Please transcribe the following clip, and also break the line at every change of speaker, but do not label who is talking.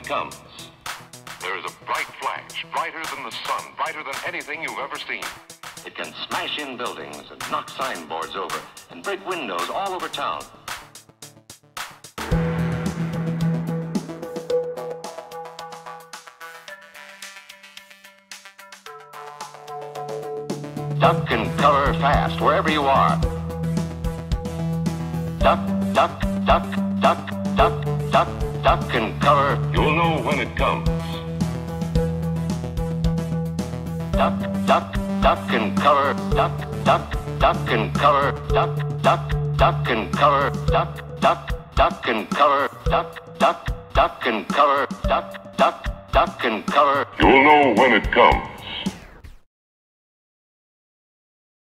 it comes. There is a bright flash, brighter than the sun, brighter than anything you've ever seen. It can smash in buildings and knock signboards over and break windows all over town. Duck and cover fast wherever you are. Duck, duck, duck, duck, duck, duck, duck and cover. You'll know when it comes. Duck, duck, duck and cover. Duck, duck, duck and cover. Duck, duck, duck and cover. Duck, duck, duck and cover. Duck, duck, duck and cover. Duck, duck, duck and cover. You'll know when it comes.